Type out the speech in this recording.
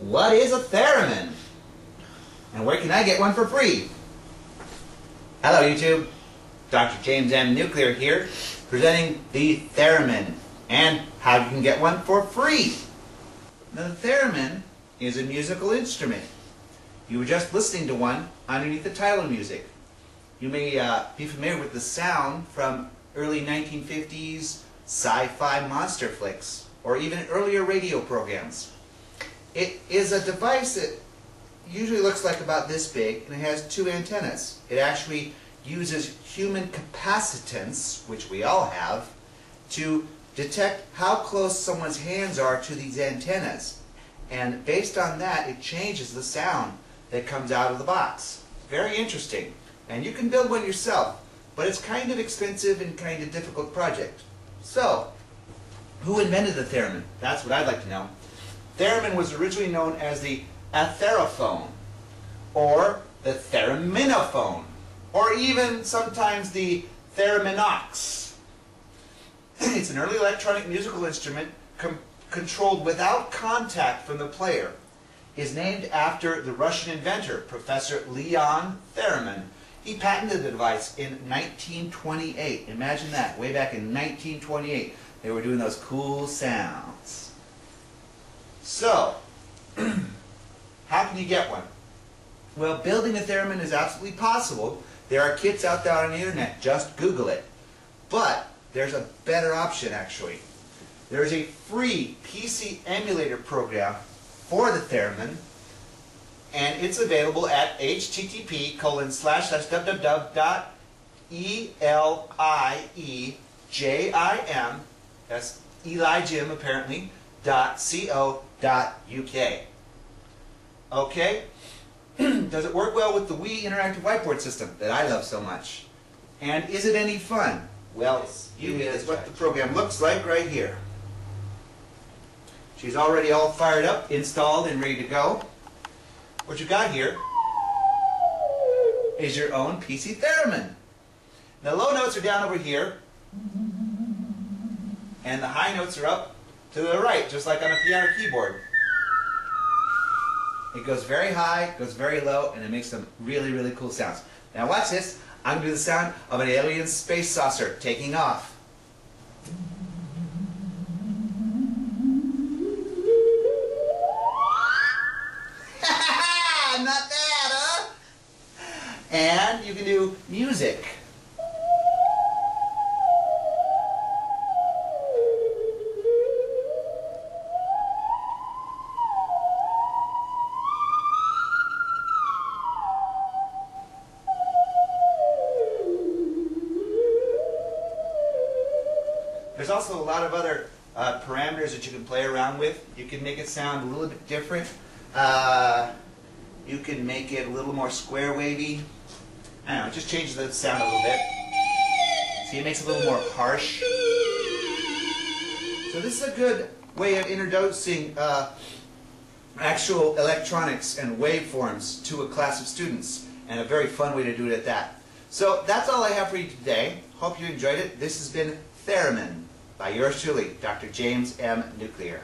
What is a theremin? And where can I get one for free? Hello YouTube, Dr. James M. Nuclear here, presenting the theremin and how you can get one for free. Now the theremin is a musical instrument. You were just listening to one underneath the title music. You may uh, be familiar with the sound from early 1950s sci-fi monster flicks or even earlier radio programs. It is a device that usually looks like about this big and it has two antennas. It actually uses human capacitance, which we all have, to detect how close someone's hands are to these antennas. And based on that, it changes the sound that comes out of the box. Very interesting. And you can build one yourself, but it's kind of expensive and kind of difficult project. So, who invented the theremin? That's what I'd like to know. Theremin was originally known as the atherophone, or the thereminophone, or even sometimes the theraminox. it's an early electronic musical instrument controlled without contact from the player. Is named after the Russian inventor, Professor Leon Theremin. He patented the device in 1928. Imagine that, way back in 1928. They were doing those cool sounds. So, how can you get one? Well, building a theremin is absolutely possible. There are kits out there on the internet. Just Google it. But there's a better option, actually. There is a free PC emulator program for the theremin, and it's available at http colon slash slash www dot e l i e j i m that's Eli Jim apparently dot co dot uk. Okay. Does it work well with the Wii interactive whiteboard system that I love so much? And is it any fun? Well, you is what the program looks like right here. She's already all fired up, installed, and ready to go. What you got here is your own PC Theremin. The low notes are down over here, and the high notes are up to the right, just like on a piano keyboard. It goes very high, goes very low, and it makes some really, really cool sounds. Now watch this. I'm going to do the sound of an alien space saucer taking off. Not bad, huh? And you can do music. There's also a lot of other uh, parameters that you can play around with. You can make it sound a little bit different. Uh, you can make it a little more square wavy. I don't know, it just changes the sound a little bit. See, it makes it a little more harsh. So this is a good way of introducing uh, actual electronics and waveforms to a class of students, and a very fun way to do it at that. So that's all I have for you today. Hope you enjoyed it. This has been Theremin by yours truly, Dr. James M. Nuclear.